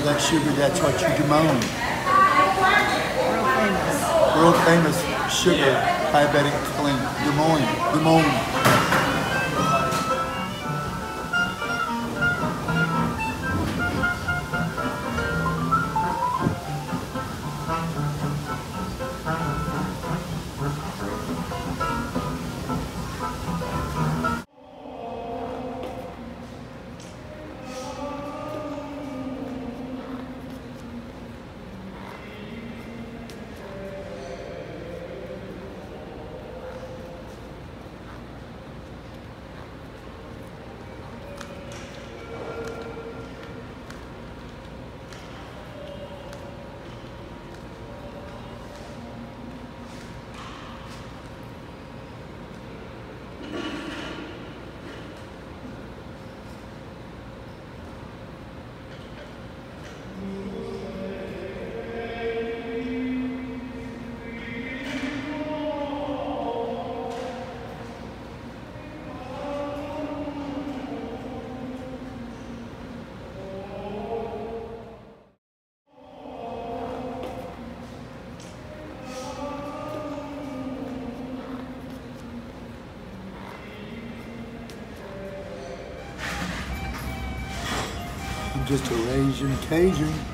All that sugar, that's what you Moines. World famous. World famous sugar diabetic clean. Des Moines. Des Moines. Just a Asian Cajun.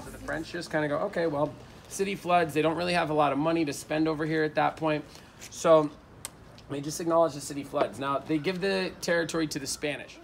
French just kind of go, okay, well, city floods. They don't really have a lot of money to spend over here at that point. So they just acknowledge the city floods. Now, they give the territory to the Spanish.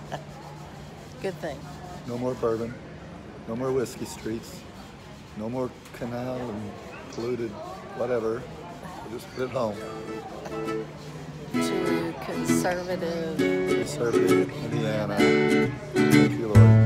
Good thing. No more bourbon. No more whiskey streets. No more canal and polluted whatever. We'll just put it home. To conservative Conservative Indiana. Thank you, Lord.